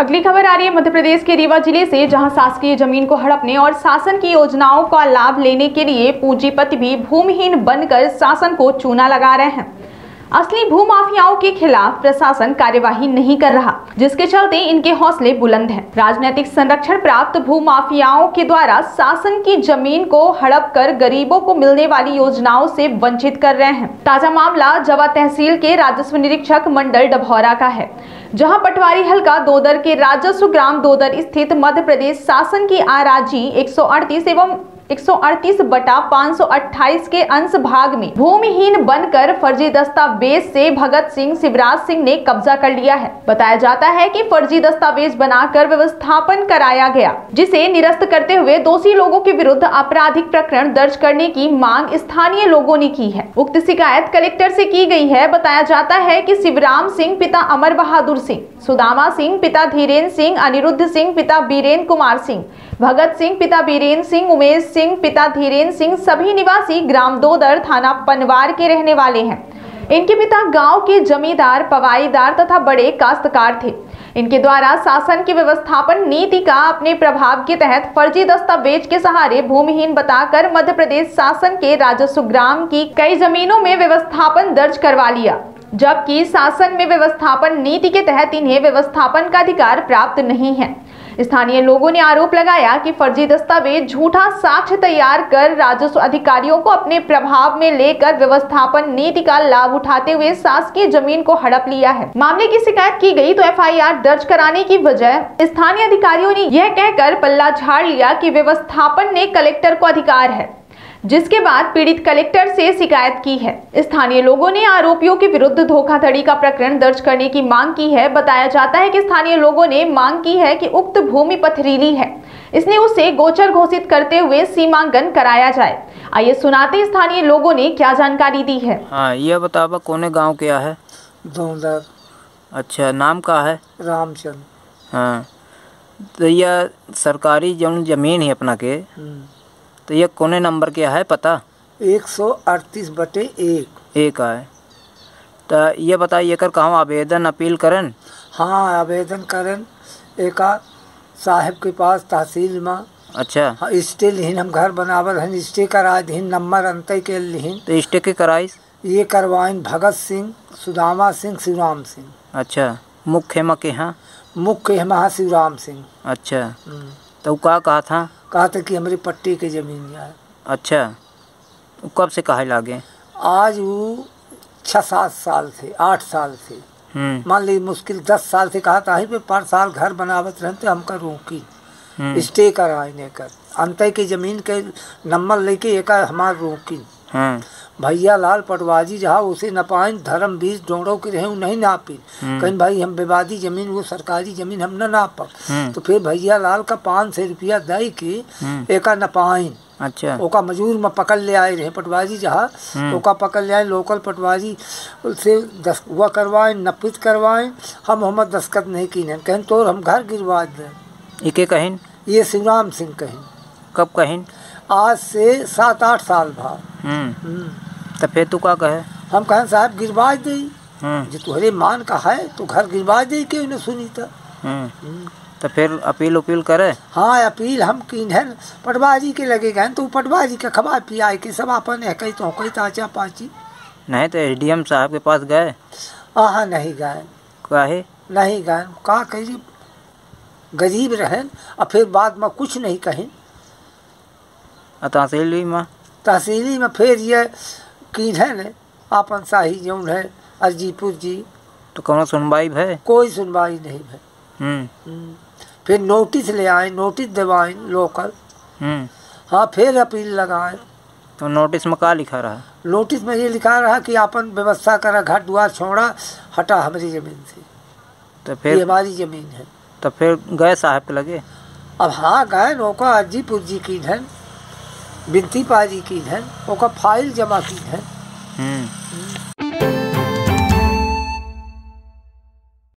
अगली खबर आ रही है मध्य प्रदेश के रीवा ज़िले से, जहाँ शासकीय ज़मीन को हड़पने और शासन की योजनाओं का लाभ लेने के लिए पूंजीपति भी भूमिहीन बनकर शासन को चूना लगा रहे हैं। असली भूमाफियाओं के खिलाफ प्रशासन कार्यवाही नहीं कर रहा, जिसके चलते इनके हौसले बुलंद हैं। राजनीतिक संरक्षण प्राप्त भूमाफियाओं के द्वारा शासन की ज़मीन को हड़प कर गरीबों को मिलने वाली योजनाओं से वंचित कर रहे हैं ताज़ा मामला जवा तहसील के राजस्व निरीक्षक मंडल डभौरा का है, जहाँ पटवारी हल्का दोदर के राजस्व ग्राम दोदर स्थित मध्य प्रदेश शासन की आराजी 138 एवं 138 बटा 528 के अंश भाग में भूमिहीन बनकर फर्जी दस्तावेज़ से भगत सिंह, शिवराज सिंह ने कब्जा कर लिया है। बताया जाता है कि फर्जी दस्तावेज़ बनाकर व्यवस्थापन कराया गया, जिसे निरस्त करते हुए दोषी लोगों के विरुद्ध आपराधिक प्रकरण दर्ज करने की मांग स्थानीय लोगों ने की है। उक्त शिकायत कलेक्टर से की गई है। बताया जाता है कि शिवराम सिंह पिता अमर बहादुर सिंह, सुदामा सिंह पिता धीरेन्द्र सिंह, अनिरुद्ध सिंह पिता बीरेन्द्र कुमार सिंह, भगत सिंह पिता बीरेन्द्र सिंह, उमेश सिंह पिता धीरेन्द्र सिंह, सभी निवासी ग्राम दोदर थाना पनवार के रहने वाले हैं। इनके पिता गाँव के जमींदार, पवाईदार तथा बड़े काश्तकार थे। इनके द्वारा शासन की व्यवस्थापन नीति का अपने प्रभाव के तहत फर्जी दस्तावेज़ के सहारे भूमिहीन बताकर मध्य प्रदेश शासन के राजस्व ग्राम की कई जमीनों में व्यवस्थापन दर्ज करवा लिया। जबकि शासन में व्यवस्थापन नीति के तहत इन्हें व्यवस्थापन का अधिकार प्राप्त नहीं है। स्थानीय लोगों ने आरोप लगाया कि फर्जी दस्तावेज़, झूठा साक्ष्य तैयार कर राजस्व अधिकारियों को अपने प्रभाव में लेकर व्यवस्थापन नीति का लाभ उठाते हुए शासकीय ज़मीन को हड़प लिया है। मामले की शिकायत की गई तो एफआईआर दर्ज कराने की वजह, स्थानीय अधिकारियों ने यह कहकर पल्ला झाड़ लिया की व्यवस्थापन ने कलेक्टर को अधिकार है। जिसके बाद पीड़ित कलेक्टर से शिकायत की है। स्थानीय लोगों ने आरोपियों के विरुद्ध धोखाधड़ी का प्रकरण दर्ज करने की मांग की है। बताया जाता है कि स्थानीय लोगों ने मांग की है कि उक्त भूमि पथरीली है। इसलिए उसे गोचर घोषित करते हुए सीमांकन कराया जाए। आइए सुनाते स्थानीय लोगों ने क्या जानकारी दी है। हाँ ये बतावा कोने गाँव क्या है? अच्छा नाम का है? रामचंद हाँ। तो यह सरकारी जौन ज़मीन है अपना के? तो ये कोने नंबर क्या है पता? एक सौ अड़तीस बटे एक। एक है तो ये बताइए कर कहाँ आवेदन अपील करन हाँ आवेदन करन एक साहब के पास तहसील में। अच्छा। हाँ, स्टे लिहिन हम घर बनावल हन स्टे करा दिहिन नंबर अंतर के लिहिन। तो स्टे के कराइस? ये करवाइन भगत सिंह सुदामा सिंह शिवराम सिंह। अच्छा। मुख्य में के हाँ? मुख्य महा शिवराम सिंह। अच्छा। हम्म। तो का कहा था? कहा था कि हमारी पट्टी की ज़मीन जाए अच्छा वो कब से कहे लागे? आज वो छः सात साल थे आठ साल थे हम्म। मान ली मुश्किल दस साल से कहा था पे पर साल घर बनावत रहते हमका रोकी। हम्म। स्टे कराने कर। अंतर की ज़मीन के नंबर लेके एक हमार रोकी। हाँ भैया लाल पटवाजी जहाँ उसे न पाइन धर्म बीज डोंगरों के रहे नहीं नापी। कहीं भाई हम विवादी ज़मीन वो सरकारी ज़मीन हम न नाप। हम्म। तो फिर भैया लाल का पाँच सौ रुपया दे के हम्म। एक न पाइन अच्छा। ओका मजूर में पकड़ ले आए रहे पटवारी जहाँ ओका पकड़ ले आए लोकल पटवारी से दस हुआ करवाए नपित करवाए हम मोहम्मद दस्खत नहीं की कहें तो हम घर गिरवा दें। इके कहिन ये शिवराम सिंह कहें। कब कहिन आज से सात आठ साल हम्म। हम्म। तो फिर तू का कहे? हम कहें साहब गिरवा दे। हम्म। जो तुम्हारे मान का है तो घर गिरवा दे क्यों न सुनी तो हम्म। तो फिर अपील उपील करे? हाँ अपील हम की है पटवारी के लगे गए तो पटवारी का खबा पिया के सब अपन है कहीं तो कहीं ताचा पाची। नहीं तो एसडीएम साहब के पास गए? आहा नहीं गए। काहे? नहीं गए। का कही गरीब रहें और फिर बाद में कुछ नहीं कहें। तहसील में? तहसीली में फिर ये की है न? आपन शाही जौन है अरजीपुर जी। तो कौनो सुनवाई भय कोई सुनवाई नहीं भाई हम्म। हम्म। फिर नोटिस ले आए नोटिस दिवाए लोकल। हम्म। हाँ फिर अपील लगाए। तो नोटिस में का लिखा रहा? नोटिस में ये लिखा रहा कि आपन व्यवस्था करा घर द्वार छोड़ा हटा हमारी ज़मीन से। तो ये फिर हमारी ज़मीन है। तो फिर गए साहब के लगे? अब हाँ गए नौका अजीपुर जी की धन विनती पाजी की है फ़ाइल जमा की है। हम्म।